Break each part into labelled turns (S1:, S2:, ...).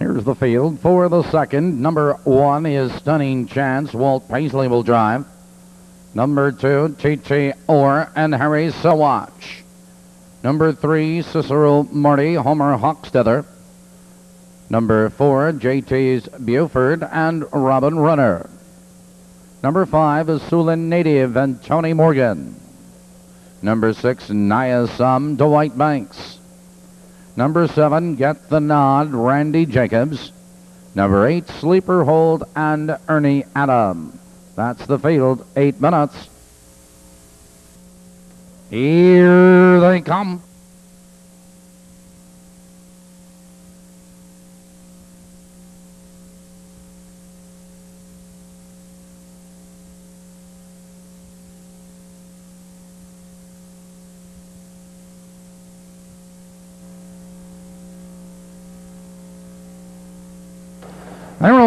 S1: Here's the field for the second. Number one is Stunning Chance. Walt Paisley will drive. Number two, T.T. Orr and Harry Sawatch. Number three, Cicero Marty, Homer Hochstetler. Number four, JT's Buford and Robin Runner. Number five is Siouxland Native and Tony Morgan. Number six, Naya Sum, Dwight Banks. Number seven, Get the Nod, Randy Jacobs. Number eight, Sleeper Hold and Ernie Adam. That's the field, eight minutes. Here they come.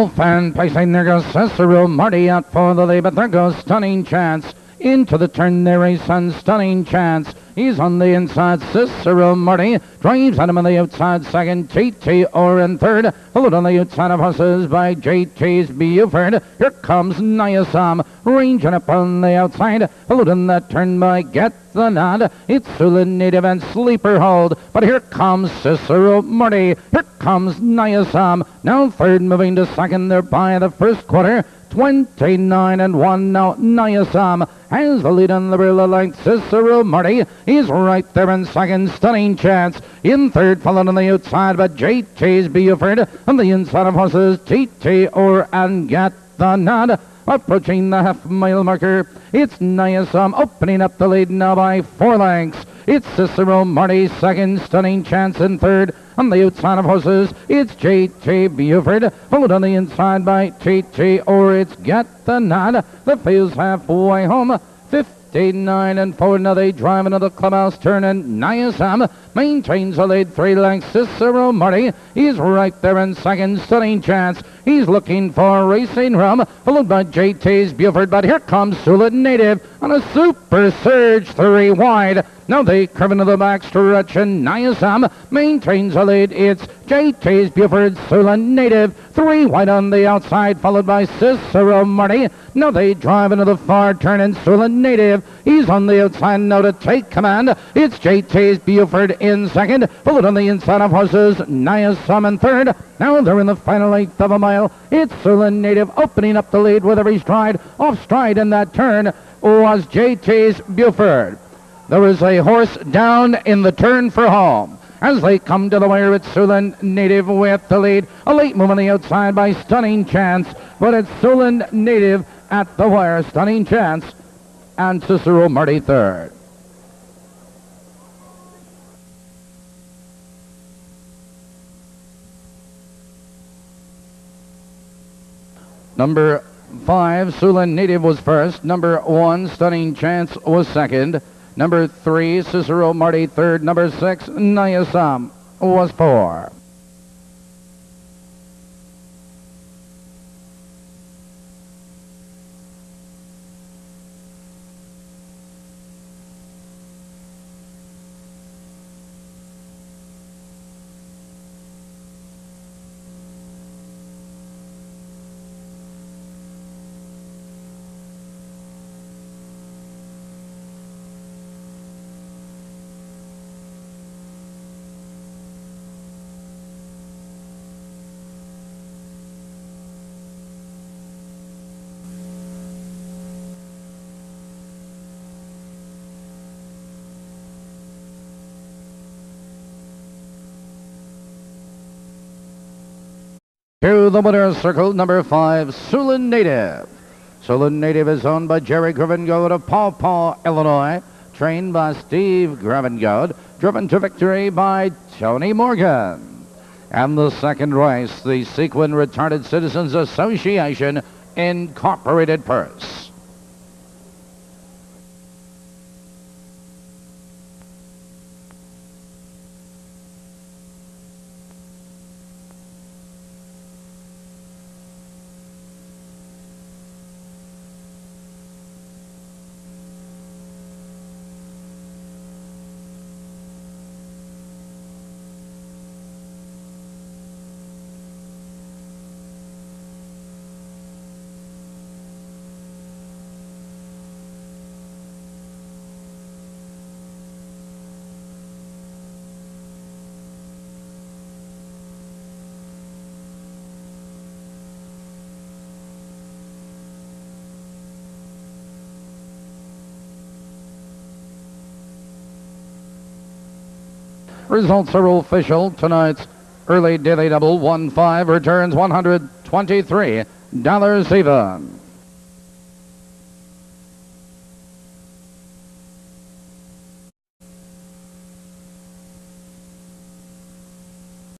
S1: Fan placing There goes Cicero Marty out for the lead, but there goes Stunning Chance. Into the turn there is on Stunning Chance. He's on the inside. Cicero Marty drives at him on the outside second. JT Orr in third. Followed on the outside of horses by JT's Buford. Here comes Niasam ranging up on the outside. Followed in that turn by Get the Nod. It's Siouxland Native and Sleeper Hold. But here comes Cicero Marty. Here comes Niasam. Now third moving to second there by the first quarter. 29 and 1 now. Niasam has the lead on the Barilla line. Cicero Marty is right there in second. Stunning chance. In third, followed on the outside by JT's Buford. On the inside of horses, TT Orr and Get the Nod. Approaching the half mile marker. It's Niasam opening up the lead now by four lengths. It's Cicero Marty second, stunning chance in third. On the outside of horses, it's J.T. Buford, followed on the inside by T.T. Orr it's Get the Nod. The field's halfway home. 59 and 4. Now they drive into the clubhouse turn and Niasam maintains a lead three lengths. Cicero Marty, he's right there in second. Stunning chance. He's looking for Racing Rum, followed by JT's Buford. But here comes Siouxland Native on a super surge three wide. Now they curve into the back stretch and Niasam maintains a lead. It's JT's Buford, Siouxland Native, three wide on the outside, followed by Cicero Marty. Now they drive into the far turn and Siouxland Native. He's on the outside now to take command. It's JT's Buford in second, followed on the inside of horses, Niasam in third. Now they're in the final eighth of a mile. It's Siouxland Native opening up the lead with every stride. Off stride in that turn was JT's Buford. There is a horse down in the turn for home. As they come to the wire, it's Siouxland Native with the lead. A late move on the outside by Stunning Chance, but it's Siouxland Native at the wire. Stunning Chance and Cicero Marty third. Number five, Siouxland Native was first. Number one, Stunning Chance was second. Number three, Cicero Marty third. Number six, Niasam was four. The winner's circle, number five, Siouxland Native. Siouxland Native is owned by Jerry Gravengode of Paw Paw, Illinois. Trained by Steve Gravengode. Driven to victory by Tony Morgan. And the second race, the Seguin Retarded Citizens Association Incorporated Purse. Results are official. Tonight's early daily double 1-5 returns $123 even.